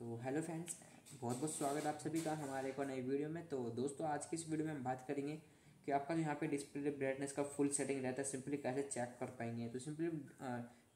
तो hello friends, बहुत बहुत स्वागत आप सभी का हमारे एक और नई वीडियो में। तो दोस्तों, आज की इस वीडियो में हम बात करेंगे कि आपका जो यहाँ पे डिस्प्ले ब्राइटनेस का फुल सेटिंग रहता है सिंपली कैसे चेक कर पाएँगे। तो सिंपली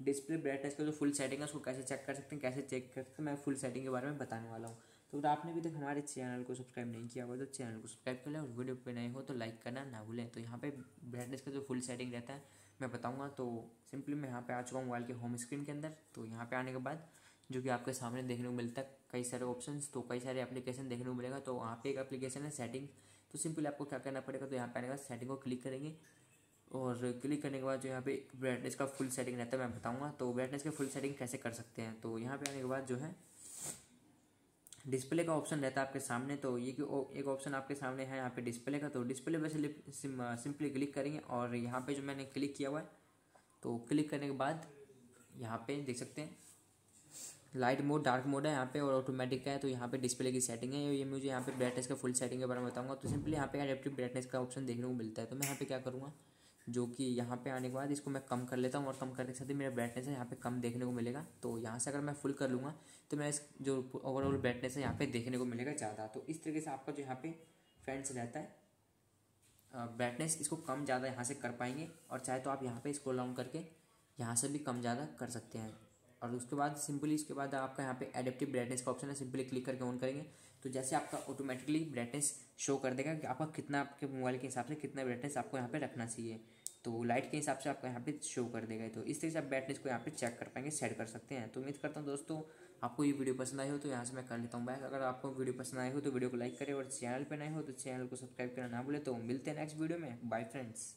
डिस्प्ले ब्राइटनेस का जो फुल सेटिंग है, उसको कैसे चेक कर सकते हैं, कैसे चेक कर सकते हैं, मैं फुल सेटिंग के बारे में बताने वाला हूँ। तो अगर आपने अभी तक हमारे चैनल को सब्सक्राइब नहीं किया हुआ तो चैनल को सब्सक्राइब कर लें और वीडियो पे नए हो तो लाइक करना ना भूलें। तो यहाँ पे ब्राइटनेस का जो फुल सेटिंग रहता है, मैं बताऊँगा। तो सिंपली मैं यहाँ पे आ चुका हूँ मोबाइल के होम स्क्रीन के अंदर। तो यहाँ पे आने के बाद जो कि आपके सामने देखने को मिलता है। कई सारे ऑप्शन तो कई सारे एप्लीकेशन देखने को मिलेगा। तो वहाँ पे एक एप्लीकेशन है सेटिंग तो सिंपली आपको क्या करना पड़ेगा? तो यहाँ पे आने के सेटिंग को क्लिक करेंगे। और क्लिक करने के बाद जो यहाँ पे ब्राइटनेस का फुल सेटिंग रहता है, मैं बताऊँगा। तो ब्राइटनेस का फुल सेटिंग कैसे कर सकते हैं? तो यहाँ पे आने के बाद जो है डिस्प्ले का ऑप्शन रहता है आपके सामने। तो ये कि एक ऑप्शन आपके सामने है यहाँ पे डिस्प्ले का। तो डिस्प्ले पे सिंपली क्लिक करेंगे। और यहाँ पे जो मैंने क्लिक किया हुआ है तो क्लिक करने के बाद यहाँ पे देख सकते हैं। लाइट मोड डार्क मोड है यहाँ पे और ऑटोमेटिक है तो यहाँ पे डिस्प्ले की सेटिंग है ये मुझे यहाँ पे ब्राइटनेस का फुल सेटिंग के बारे में बताऊँगा तो सिंपली यहाँ पे एडेप्टिव ब्राइटनेस का ऑप्शन देखने को मिलता है तो मैं यहाँ पे क्या करूँगा जो कि यहाँ पे आने के बाद इसको मैं कम कर लेता हूँ और कम करने के साथ ही मेरा ब्राइटनेस है यहाँ पे कम देखने को मिलेगा तो यहाँ से अगर मैं फुल कर लूँगा तो मेरा इस जो ओवरऑल ब्राइटनेस है यहाँ पे देखने को मिलेगा ज़्यादा तो इस तरीके से आपका जो यहाँ पे फ्रेंड्स रहता है ब्राइटनेस इसको कम ज़्यादा यहाँ से कर पाएँगे और चाहे तो आप यहाँ पे इसको डाउन करके यहाँ से भी कम ज़्यादा कर सकते हैं और उसके बाद सिंपली इसके बाद आपका यहाँ पे एडेप्टिव ब्राइटनेस का ऑप्शन है, सिंपली क्लिक करके ऑन करेंगे। तो जैसे आपका ऑटोमेटिकली ब्राइटनेस शो कर देगा कि आपका कितना आपके मोबाइल के हिसाब से कितना ब्राइटनेस आपको यहाँ पे रखना चाहिए। तो लाइट के हिसाब से आपको यहाँ पे शो कर देगा तो। इस तरीके से आप ब्राइटनेस को यहाँ पे चेक कर पाएँगे सेट कर सकते हैं। तो उम्मीद करता हूँ दोस्तों, आपको ये वीडियो पसंद आई हो तो यहाँ से मैं कर लेता हूँ बैक अगर आपको वीडियो पसंद आई हो तो वीडियो को लाइक करें और चैनल पर नए हो तो चैनल को सब्सक्राइब करना ना भूले। तो मिलते हैं नेक्स्ट वीडियो में। Bye friends